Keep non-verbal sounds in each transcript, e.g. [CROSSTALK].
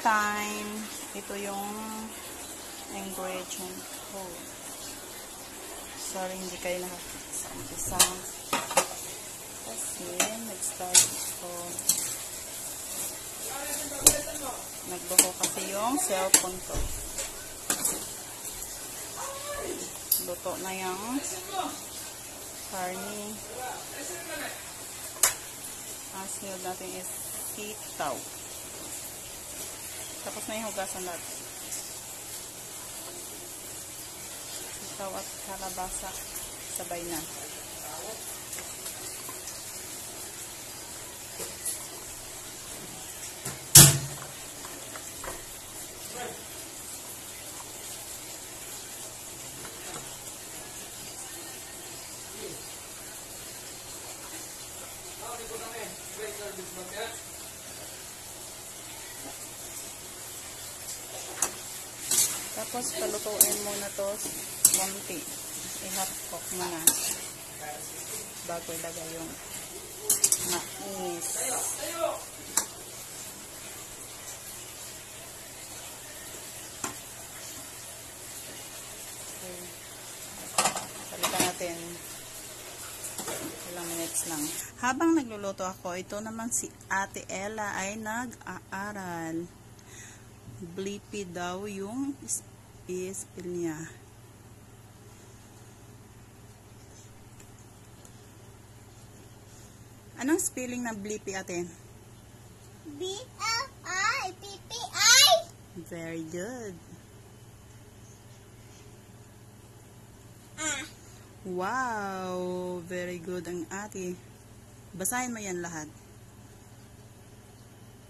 time, ito yung ingredient ko. Sorry, hindi kayo nakakita sa umpisa. Kasi, nag-start ko. Nagbuko kasi yung cellphone ko. Luto na yung karni. Ang sinunod natin is sitaw. Tapos na yung hugasan natin. Sitaw at kalabasa. Sabay na. Tapos palutuin muna to konti. I-hot cook muna. Bago ilagay yung mais. Okay. Palitan natin. Ilang minutes lang. Habang nagluluto ako, ito naman si Ate Ella ay nag-aaral. Blippi daw yung i-spill niya. Anong spelling ng Blippi ate? B-L-I-P-P-I. Very good. Ah. Wow! Very good ang ate. Basahin mo yan lahat.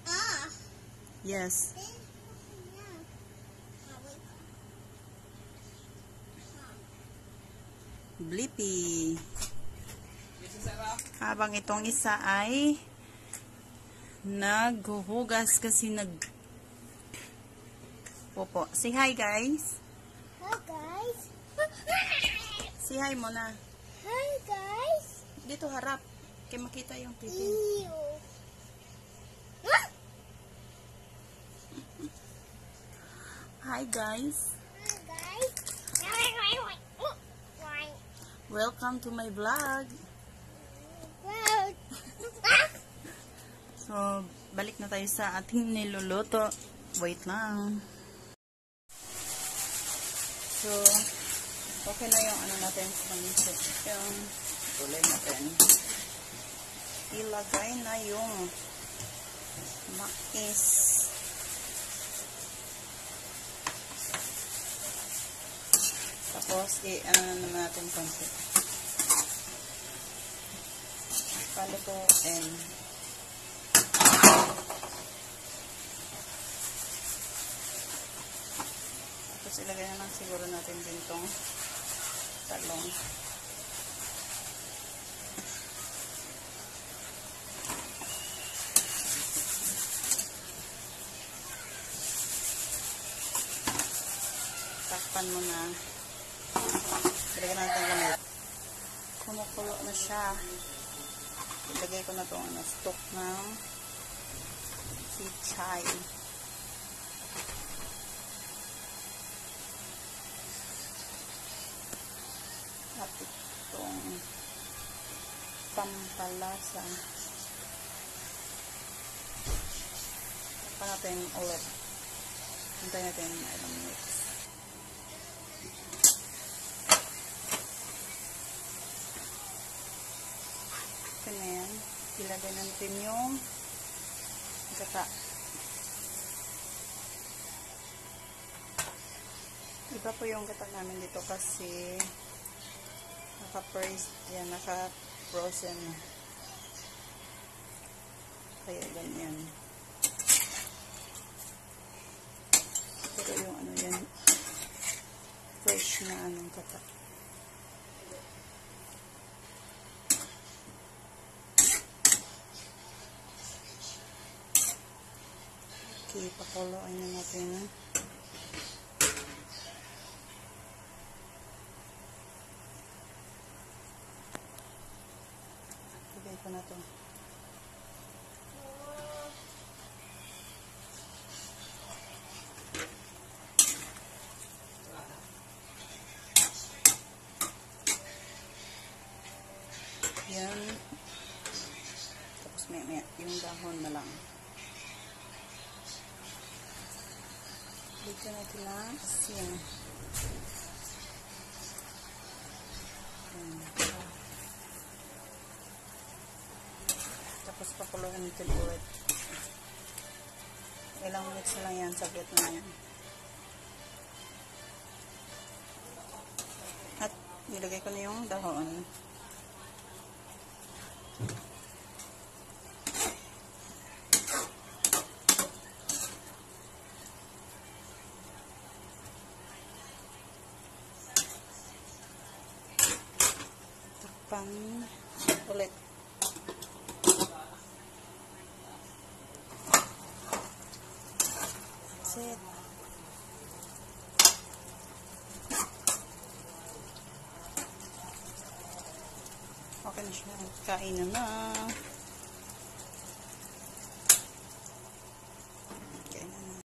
Ah. Yes. Blippi. Habang itong isa ay naghuhugas kasi nag Opo. Say hi guys. Hi guys. Say hi mo na. Hi guys. Dito harap. Kaya makita yung pipi. Ew. Hi guys. Hi guys. Welcome to my vlog. [LAUGHS] So, balik na tayo sa ating niluluto. Wait lang. So, okay na yung ano natin. Yung tuloy natin. Ilagay na yung mais. Tapos, i-ano na naman natin pancit. Palutuin. Tapos ilagay na lang siguro natin din tong talong. Takpan mo na. Ilagay natin lamit. Kumukulo na siya. Ilagay ko na itong ano, stock ng chichay. At itong pampalasa. Tapos natin ulit. Hintay natin ilang minutes. Ito na yan. Ilagay natin yung gata. Iba po yung gata namin dito kasi naka-freeze, yan, naka-frozen. Kaya ganyan. Pero yung ano yan, fresh na anong kata. ipakuloan na natin eh. Ibigay ko na ito. Yan. Tapos may, may yung dahon na lang. Dito natin lang asin. Tapos pakuluan natin ulit. Ilang minutes lang yan, saglit na yan. At nilagay ko na yung dahon. Takpan ulit. That's it. Okay na siya. Kain na na.